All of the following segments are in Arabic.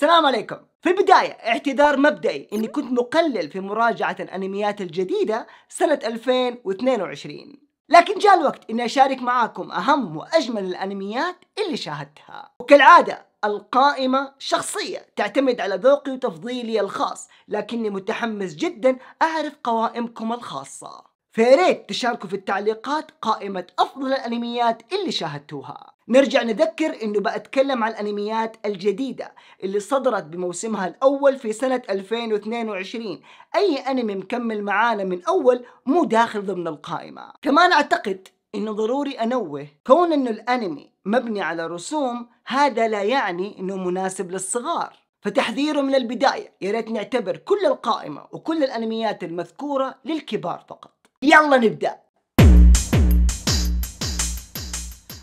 السلام عليكم. في البداية اعتذار مبدئي إني كنت مقلل في مراجعة الأنميات الجديدة سنة 2022 لكن جاء الوقت إني أشارك معاكم أهم وأجمل الأنميات اللي شاهدتها. وكالعادة القائمة شخصية تعتمد على ذوقي وتفضيلي الخاص لكني متحمس جدا أعرف قوائمكم الخاصة. فياريت تشاركوا في التعليقات قائمة أفضل الأنميات اللي شاهدتوها. نرجع نذكر إنه بأتكلم عن الأنميات الجديدة اللي صدرت بموسمها الأول في سنة 2022 أي أنمي مكمل معانا من أول مو داخل ضمن القائمة. كمان أعتقد إنه ضروري أنوه كون إنه الأنمي مبني على رسوم هذا لا يعني إنه مناسب للصغار. فتحذيره من البداية. يا ريت نعتبر كل القائمة وكل الأنميات المذكورة للكبار فقط. يلا نبدأ.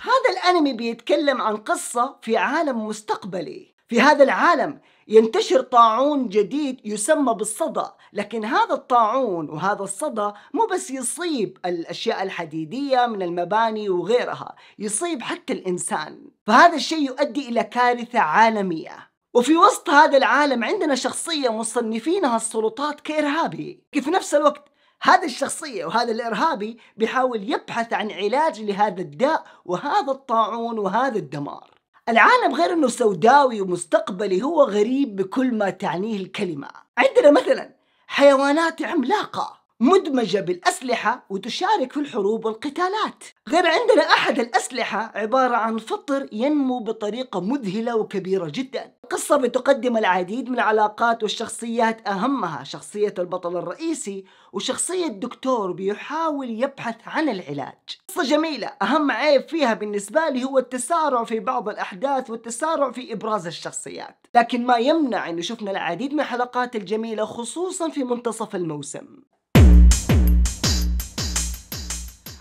هذا الأنمي بيتكلم عن قصة في عالم مستقبلي. في هذا العالم ينتشر طاعون جديد يسمى بالصدى لكن هذا الطاعون وهذا الصدى مو بس يصيب الأشياء الحديدية من المباني وغيرها يصيب حتى الإنسان. فهذا الشيء يؤدي إلى كارثة عالمية. وفي وسط هذا العالم عندنا شخصية مصنفينها السلطات كإرهابي. في نفس الوقت هذه الشخصية وهذا الإرهابي بيحاول يبحث عن علاج لهذا الداء وهذا الطاعون وهذا الدمار. العالم غير إنه سوداوي ومستقبلي هو غريب بكل ما تعنيه الكلمة. عندنا مثلا حيوانات عملاقة. مدمجة بالأسلحة وتشارك في الحروب والقتالات. غير عندنا أحد الأسلحة عبارة عن فطر ينمو بطريقة مذهلة وكبيرة جدا. القصة بتقدم العديد من العلاقات والشخصيات أهمها شخصية البطل الرئيسي وشخصية دكتور بيحاول يبحث عن العلاج. قصة جميلة أهم عيب فيها بالنسبة لي هو التسارع في بعض الأحداث والتسارع في إبراز الشخصيات. لكن ما يمنع أنه شفنا العديد من الحلقات الجميلة خصوصا في منتصف الموسم.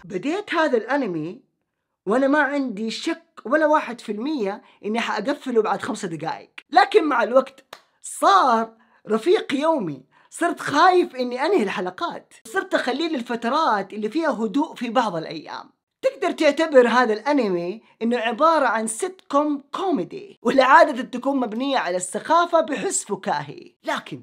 بديت هذا الانمي وأنا ما عندي شك ولا واحد في المية إني حأقفله بعد خمسة دقائق. لكن مع الوقت صار رفيق يومي. صرت خايف إني أنهي الحلقات. صرت أخليه للفترات اللي فيها هدوء في بعض الأيام. تقدر تعتبر هذا الأنمي إنه عبارة عن سيت كوم كوميدي واللي عادة تكون مبنية على السخافة بحس فكاهي. لكن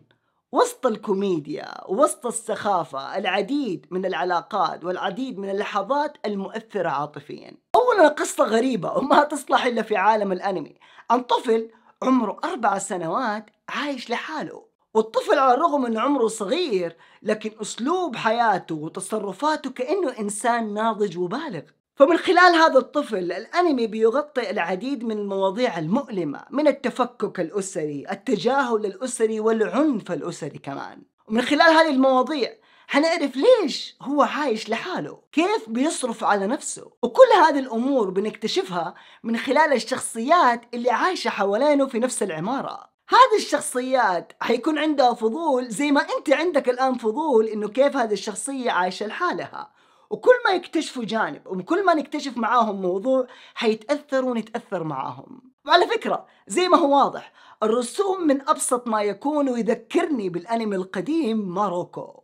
وسط الكوميديا وسط السخافة العديد من العلاقات والعديد من اللحظات المؤثرة عاطفيا. أولا قصة غريبة وما تصلح إلا في عالم الأنمي. عن طفل عمره أربع سنوات عايش لحاله. والطفل على الرغم أنه عمره صغير لكن أسلوب حياته وتصرفاته كأنه إنسان ناضج وبالغ. فمن خلال هذا الطفل الأنمي بيغطي العديد من المواضيع المؤلمة من التفكك الأسري، التجاهل الأسري والعنف الأسري كمان. ومن خلال هذه المواضيع حنعرف ليش هو عايش لحاله كيف بيصرف على نفسه. وكل هذه الأمور بنكتشفها من خلال الشخصيات اللي عايشة حوالينه في نفس العمارة. هذه الشخصيات حيكون عندها فضول زي ما أنت عندك الآن فضول إنه كيف هذه الشخصية عايشة لحالها. وكل ما يكتشفوا جانب وكل ما نكتشف معاهم موضوع حيتأثروا ونتأثر معاهم. وعلى فكرة زي ما هو واضح الرسوم من أبسط ما يكون ويذكرني بالأنمي القديم ماروكو.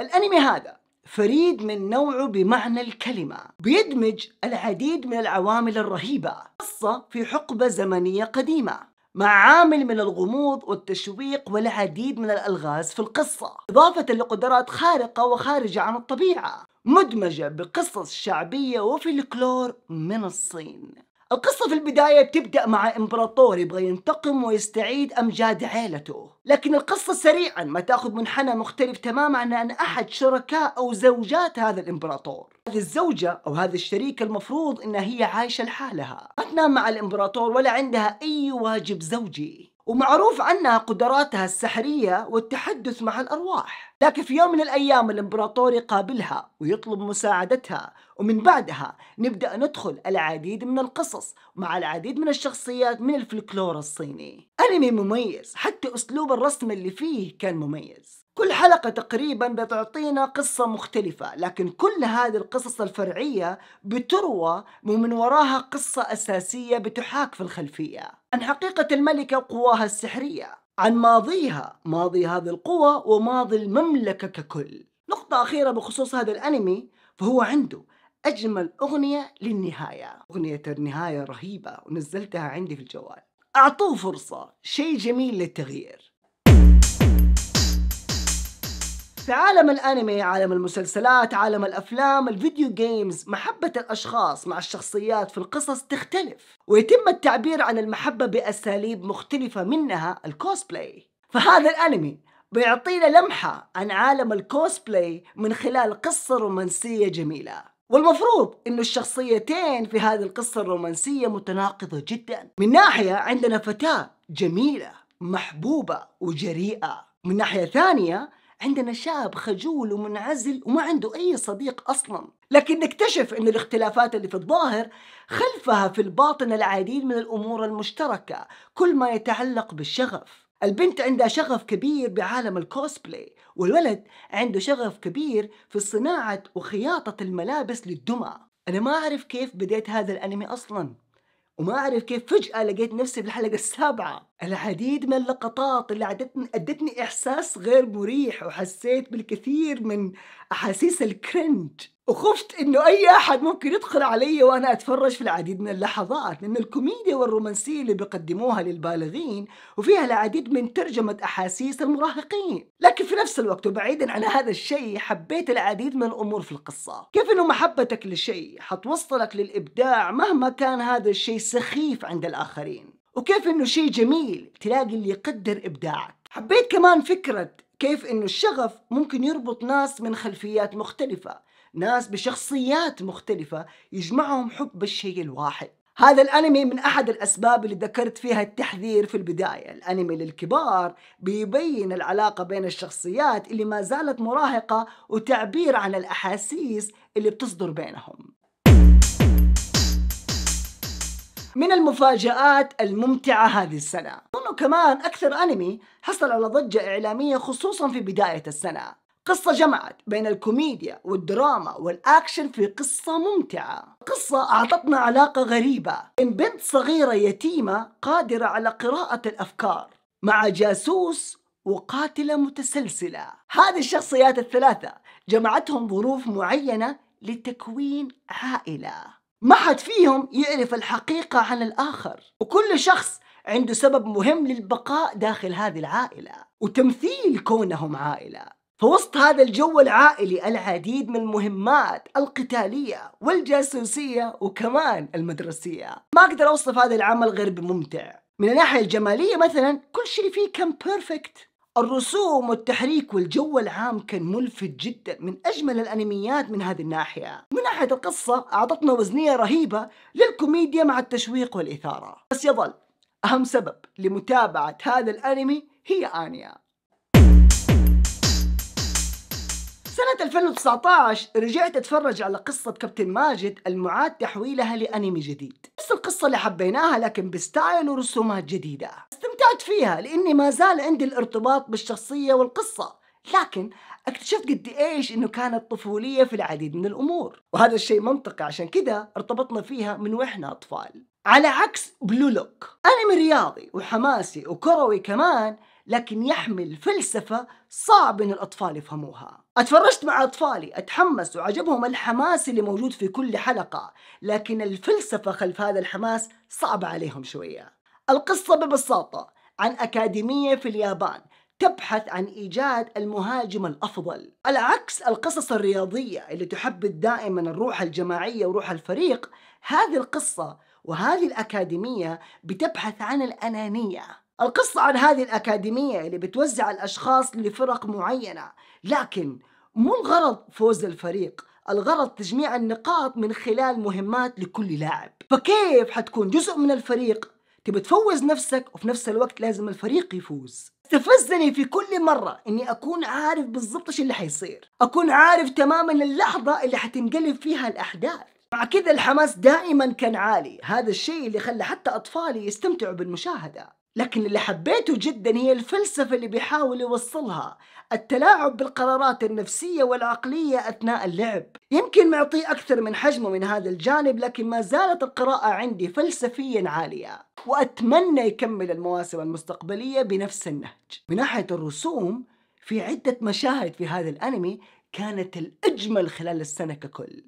الأنمي هذا فريد من نوعه بمعنى الكلمة بيدمج العديد من العوامل الرهيبة قصة في حقبة زمنية قديمة. مع عامل من الغموض والتشويق والعديد من الألغاز في القصة. إضافة لقدرات خارقة وخارجة عن الطبيعة مدمجة بقصص شعبية وفلكلور من الصين. القصة في البداية بتبدأ مع إمبراطور يبغى ينتقم ويستعيد أمجاد عيلته. لكن القصة سريعا ما تأخذ منحنى مختلف تماما عن أحد شركاء أو زوجات هذا الإمبراطور. هذه الزوجة أو هذا الشريك المفروض إنها هي عايشة لحالها. ما تنام مع الإمبراطور ولا عندها أي واجب زوجي. ومعروف عنها قدراتها السحرية والتحدث مع الأرواح. لكن في يوم من الأيام الإمبراطور يقابلها ويطلب مساعدتها ومن بعدها نبدأ ندخل العديد من القصص مع العديد من الشخصيات من الفلكلور الصيني. أنمي مميز حتى أسلوب الرسم اللي فيه كان مميز. كل حلقة تقريبا بتعطينا قصة مختلفة لكن كل هذه القصص الفرعية بتروى ومن وراها قصة أساسية بتحاك في الخلفية. عن حقيقة الملكة وقواها السحرية عن ماضيها ماضي هذه القوة وماضي المملكة ككل. نقطة أخيرة بخصوص هذا الأنمي فهو عنده أجمل أغنية للنهاية. أغنية النهاية رهيبة ونزلتها عندي في الجوال. أعطوه فرصة شيء جميل للتغيير. في عالم الأنمي، عالم المسلسلات، عالم الأفلام، ال video games، محبة الأشخاص مع الشخصيات في القصص تختلف، ويتم التعبير عن المحبة بأساليب مختلفة منها الكوسبلاي. فهذا الأنمي بيعطينا لمحة عن عالم الكوسبلاي من خلال قصة رومانسية جميلة. والمفروض إنه الشخصيتين في هذه القصة الرومانسية متناقضة جدا. من ناحية عندنا فتاة جميلة، محبوبة وجريئة. من ناحية ثانية عندنا شاب خجول ومنعزل وما عنده أي صديق أصلا. لكن نكتشف أن الاختلافات اللي في الظاهر خلفها في الباطن العديد من الأمور المشتركة كل ما يتعلق بالشغف. البنت عندها شغف كبير بعالم الكوسبلاي والولد عنده شغف كبير في صناعة وخياطة الملابس للدمى. أنا ما أعرف كيف بديت هذا الأنمي أصلاً. وما أعرف كيف فجأة لقيت نفسي في الحلقة السابعة. العديد من اللقطات اللي عدتني أدتني إحساس غير مريح وحسيت بالكثير من أحاسيس ال cringe وخفت إنه أي أحد ممكن يدخل علي وأنا أتفرج في العديد من اللحظات لأن الكوميديا والرومانسية اللي بيقدموها للبالغين وفيها العديد من ترجمة أحاسيس المراهقين. لكن في نفس الوقت وبعيدا عن هذا الشيء حبيت العديد من الأمور في القصة. كيف إنه محبتك لشيء حتوصلك للإبداع مهما كان هذا الشيء سخيف عند الآخرين؟ وكيف إنه شيء جميل تلاقي اللي يقدر إبداعك؟ حبيت كمان فكرة كيف إنه الشغف ممكن يربط ناس من خلفيات مختلفة. ناس بشخصيات مختلفة يجمعهم حب الشيء الواحد. هذا الأنمي من أحد الأسباب اللي ذكرت فيها التحذير في البداية، الأنمي للكبار بيبين العلاقة بين الشخصيات اللي ما زالت مراهقة وتعبير عن الأحاسيس اللي بتصدر بينهم. من المفاجآت الممتعة هذه السنة، انه كمان أكثر أنمي حصل على ضجة إعلامية خصوصا في بداية السنة، قصة جمعت بين الكوميديا والدراما والأكشن في قصة ممتعة. قصة أعطتنا علاقة غريبة. بين بنت صغيرة يتيمة قادرة على قراءة الأفكار مع جاسوس وقاتلة متسلسلة. هذه الشخصيات الثلاثة جمعتهم ظروف معينة لتكوين عائلة. ما حد فيهم يعرف الحقيقة عن الآخر وكل شخص عنده سبب مهم للبقاء داخل هذه العائلة وتمثيل كونهم عائلة. فوسط هذا الجو العائلي العديد من المهمات القتالية والجاسوسية وكمان المدرسية. ما أقدر أوصف هذا العمل غير بممتع. من الناحية الجمالية مثلا كل شيء فيه كان perfect الرسوم والتحريك والجو العام كان ملفت جدا من أجمل الأنميات من هذه الناحية. من ناحية القصة أعطتنا وزنية رهيبة للكوميديا مع التشويق والإثارة. بس يظل أهم سبب لمتابعة هذا الأنمي هي آنيا. سنة 2019 رجعت أتفرج على قصة كابتن ماجد المعاد تحويلها لأنمي جديد. نفس القصة اللي حبيناها لكن ب style ورسومات جديدة. استمتعت فيها لأني ما زال عندي الارتباط بالشخصية والقصة لكن اكتشفت قد إيش إنه كانت طفولية في العديد من الأمور. وهذا الشيء منطقي عشان كذا ارتبطنا فيها من وإحنا أطفال. على عكس بلو لوك أنمي رياضي وحماسي وكروي كمان لكن يحمل فلسفة صعب إن الأطفال يفهموها. أتفرجت مع أطفالي اتحمس وعجبهم الحماس اللي موجود في كل حلقة لكن الفلسفة خلف هذا الحماس صعبة عليهم شوية. القصة ببساطة عن أكاديمية في اليابان تبحث عن إيجاد المهاجم الأفضل. على عكس القصص الرياضية اللي تحبذ دائما الروح الجماعية وروح الفريق هذه القصة وهذه الأكاديمية بتبحث عن الأنانية. القصة عن هذه الأكاديمية اللي بتوزع الأشخاص لفرق معينة لكن مو الغرض فوز الفريق الغرض تجميع النقاط من خلال مهمات لكل لاعب. فكيف حتكون جزء من الفريق؟ تبي تفوز نفسك وفي نفس الوقت لازم الفريق يفوز. استفزني في كل مرة إني أكون عارف بالضبط إيش اللي حيصير. أكون عارف تماما اللحظة اللي حتنقلب فيها الأحداث. مع كذا الحماس دائما كان عالي. هذا الشيء اللي خلى حتى أطفالي يستمتعوا بالمشاهدة. لكن اللي حبيته جدا هي الفلسفة اللي بيحاول يوصلها التلاعب بالقرارات النفسية والعقلية أثناء اللعب. يمكن معطيه أكثر من حجمه من هذا الجانب لكن ما زالت القراءة عندي فلسفيا عالية وأتمنى يكمل المواسم المستقبلية بنفس النهج. من ناحية الرسوم في عدة مشاهد في هذا الأنمي كانت الأجمل خلال السنة ككل.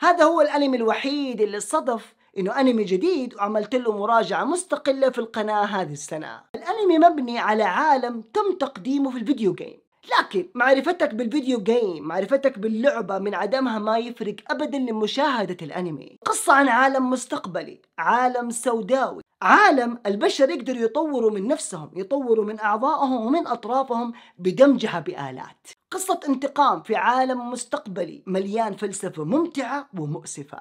هذا هو الأنمي الوحيد اللي صدف إنه أنمي جديد وعملت له مراجعة مستقلة في القناة هذه السنة. الأنمي مبني على عالم تم تقديمه في الفيديو جيم لكن معرفتك بالفيديو جيم معرفتك باللعبة من عدمها ما يفرق أبدا لمشاهدة الأنمي. قصة عن عالم مستقبلي عالم سوداوي عالم البشر يقدروا يطوروا من نفسهم يطوروا من أعضائهم ومن أطرافهم بدمجها بآلات. قصة انتقام في عالم مستقبلي مليان فلسفة ممتعة ومؤسفة.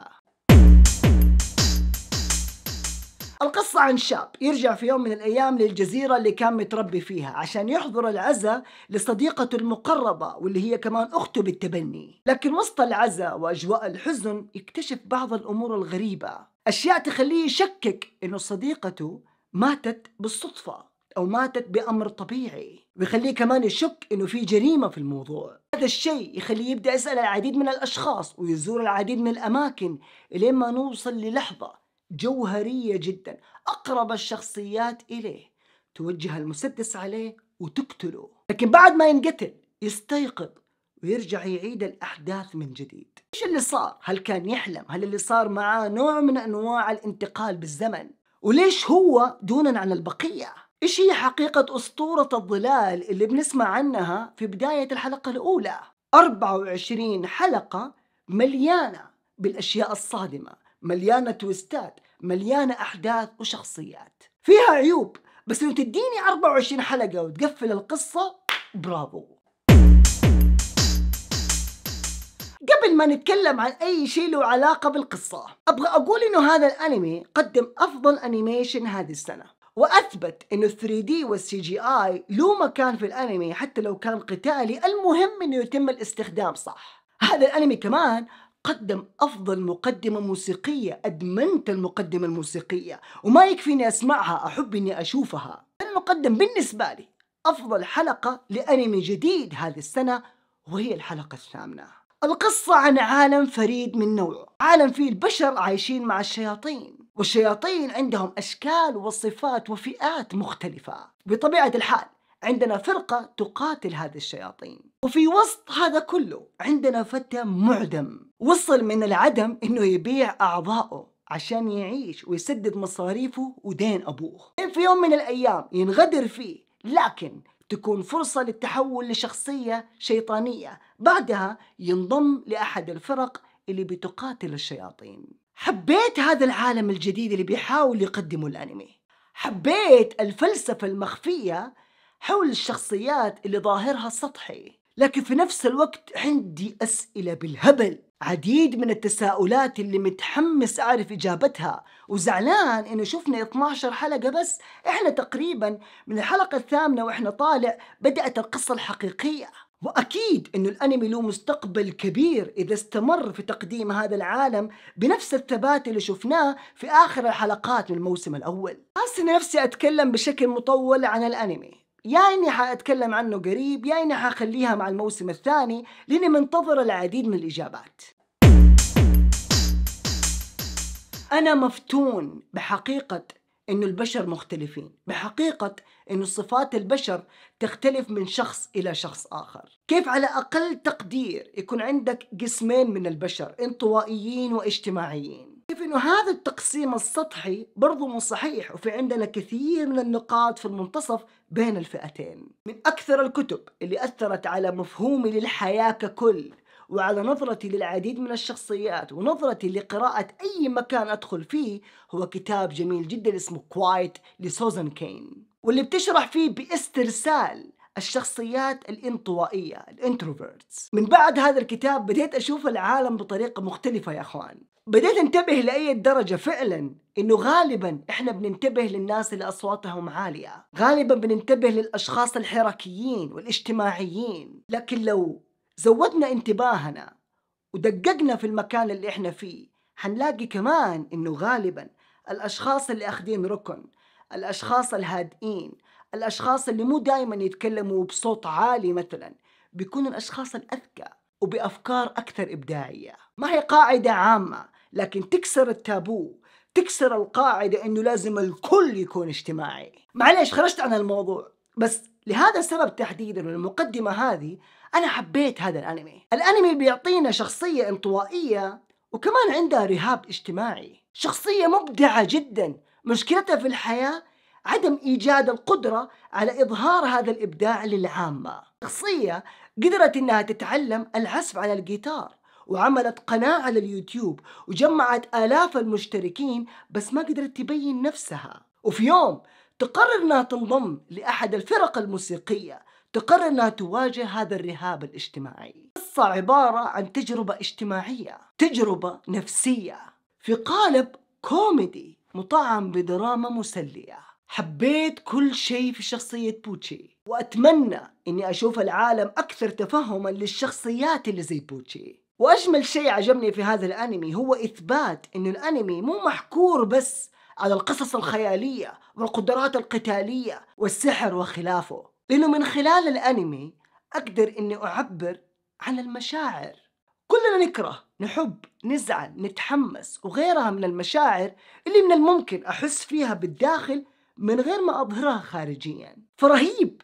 القصة عن شاب يرجع في يوم من الأيام للجزيرة اللي كان متربي فيها عشان يحضر العزاء لصديقته المقربة واللي هي كمان أخته بالتبني. لكن وسط العزاء وأجواء الحزن يكتشف بعض الأمور الغريبة. أشياء تخليه يشكك إنه صديقته ماتت بالصدفة أو ماتت بأمر طبيعي. ويخليه كمان يشك إنه في جريمة في الموضوع. هذا الشيء يخليه يبدأ يسأل العديد من الأشخاص ويزور العديد من الأماكن إلين ما نوصل للحظة جوهرية جدا أقرب الشخصيات إليه توجه المسدس عليه وتقتله لكن بعد ما ينقتل يستيقظ ويرجع يعيد الأحداث من جديد إيش اللي صار؟ هل كان يحلم؟ هل اللي صار معاه نوع من أنواع الانتقال بالزمن؟ وليش هو دونا عن البقية؟ إيش هي حقيقة أسطورة الظلال اللي بنسمع عنها في بداية الحلقة الأولى؟ 24 حلقة مليانة بالأشياء الصادمة مليانة تويستات مليانة أحداث وشخصيات. فيها عيوب بس لو تديني 24 حلقة وتقفل القصة برافو. قبل ما نتكلم عن أي شيء له علاقة بالقصة أبغى أقول إنه هذا الأنمي قدم أفضل أنيميشن هذه السنة. وأثبت إنه 3D وال CGI له مكان في الأنمي حتى لو كان قتالي المهم إنه يتم الاستخدام صح. هذا الأنمي كمان قدم أفضل مقدمة موسيقية أدمنت المقدمة الموسيقية وما يكفيني أسمعها أحب إني أشوفها. المقدم بالنسبة لي أفضل حلقة لأنمي جديد هذه السنة وهي الحلقة الثامنة. القصة عن عالم فريد من نوعه عالم فيه البشر عايشين مع الشياطين والشياطين عندهم أشكال وصفات وفئات مختلفة. بطبيعة الحال عندنا فرقة تقاتل هذه الشياطين وفي وسط هذا كله عندنا فتى معدم. وصل من العدم إنه يبيع اعضائه عشان يعيش ويسدد مصاريفه ودين أبوه. في يوم من الأيام ينغدر فيه لكن تكون فرصة للتحول لشخصية شيطانية. بعدها ينضم لأحد الفرق اللي بتقاتل الشياطين. حبيت هذا العالم الجديد اللي بيحاول يقدمه الأنمي. حبيت الفلسفة المخفية حول الشخصيات اللي ظاهرها سطحي. لكن في نفس الوقت عندي أسئلة بالهبل. عديد من التساؤلات اللي متحمس أعرف إجابتها. وزعلان إنه شفنا 12 حلقة بس. إحنا تقريبا من الحلقة الثامنة وإحنا طالع بدأت القصة الحقيقية. وأكيد إنه الأنمي له مستقبل كبير إذا استمر في تقديم هذا العالم بنفس الثبات اللي شفناه في آخر الحلقات من الموسم الأول. حاسس نفسي أتكلم بشكل مطول عن الأنمي. يا إني حأتكلم عنه قريب يا إني حخليها مع الموسم الثاني لأني منتظر العديد من الإجابات. أنا مفتون بحقيقة إنه البشر مختلفين بحقيقة إنه صفات البشر تختلف من شخص إلى شخص آخر. كيف على أقل تقدير يكون عندك قسمين من البشر انطوائيين واجتماعيين؟ كيف إنه هذا التقسيم السطحي برضو مو صحيح وفي عندنا كثير من النقاط في المنتصف بين الفئتين. من أكثر الكتب اللي أثرت على مفهومي للحياة ككل وعلى نظرتي للعديد من الشخصيات ونظرتي لقراءة أي مكان أدخل فيه هو كتاب جميل جدا اسمه Quiet لسوزان كين واللي بتشرح فيه باسترسال الشخصيات الانطوائية ال introverts. من بعد هذا الكتاب بديت أشوف العالم بطريقة مختلفة يا أخوان. بديت انتبه لأي درجة فعلا إنه غالبا إحنا بننتبه للناس اللي أصواتهم عالية. غالبا بننتبه للأشخاص الحركيين والاجتماعيين. لكن لو زودنا انتباهنا ودققنا في المكان اللي إحنا فيه حنلاقي كمان إنه غالبا الأشخاص اللي أخذين ركن الأشخاص الهادئين الأشخاص اللي مو دائما يتكلموا بصوت عالي مثلا بيكونوا الأشخاص الأذكى وبأفكار أكثر إبداعية. ما هي قاعدة عامة لكن تكسر التابو تكسر القاعدة إنه لازم الكل يكون اجتماعي. معليش خرجت عن الموضوع بس لهذا السبب تحديدا المقدمة هذه أنا حبيت هذا الأنمي. الأنمي بيعطينا شخصية انطوائية وكمان عندها رهاب اجتماعي. شخصية مبدعة جدا. مشكلتها في الحياة عدم إيجاد القدرة على إظهار هذا الإبداع للعامة. شخصية قدرت إنها تتعلم العزف على الجيتار. وعملت قناة على اليوتيوب وجمعت آلاف المشتركين بس ما قدرت تبين نفسها. وفي يوم تقرر إنها تنضم لأحد الفرق الموسيقية تقرر إنها تواجه هذا الرهاب الاجتماعي. قصة عبارة عن تجربة اجتماعية تجربة نفسية. في قالب كوميدي مطعم بدراما مسلية. حبيت كل شيء في شخصية بوتشي وأتمنى أني أشوف العالم أكثر تفهما للشخصيات اللي زي بوتشي. وأجمل شيء عجبني في هذا الأنمي هو إثبات أن الأنمي مو محكور بس على القصص الخيالية والقدرات القتالية والسحر وخلافه لأنه من خلال الأنمي أقدر أني أعبر عن المشاعر. كلنا نكره نحب نزعل نتحمس وغيرها من المشاعر اللي من الممكن أحس فيها بالداخل من غير ما أظهرها خارجيا. فرهيب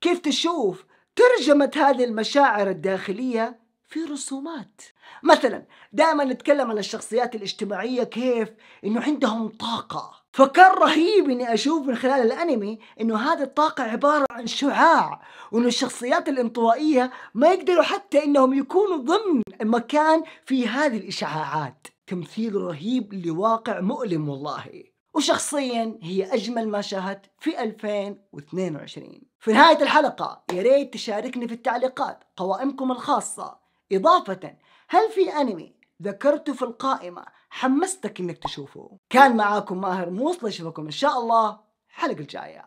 كيف تشوف ترجمة هذه المشاعر الداخلية في رسومات. مثلا دائما نتكلم عن الشخصيات الاجتماعية كيف إنه عندهم طاقة. فكان رهيب إني أشوف من خلال الأنمي إنه هذه الطاقة عبارة عن شعاع وإنه الشخصيات الانطوائية ما يقدروا حتى إنهم يكونوا ضمن مكان في هذه الإشعاعات. تمثيل رهيب لواقع مؤلم والله. وشخصيا هي أجمل ما شاهدت في 2022 في نهاية الحلقة يا ريت تشاركني في التعليقات قوائمكم الخاصة. إضافة هل في أنمي ذكرته في القائمة حمستك إنك تشوفه؟ كان معاكم ماهر موصل أشوفكم إن شاء الله الحلقة الجاية.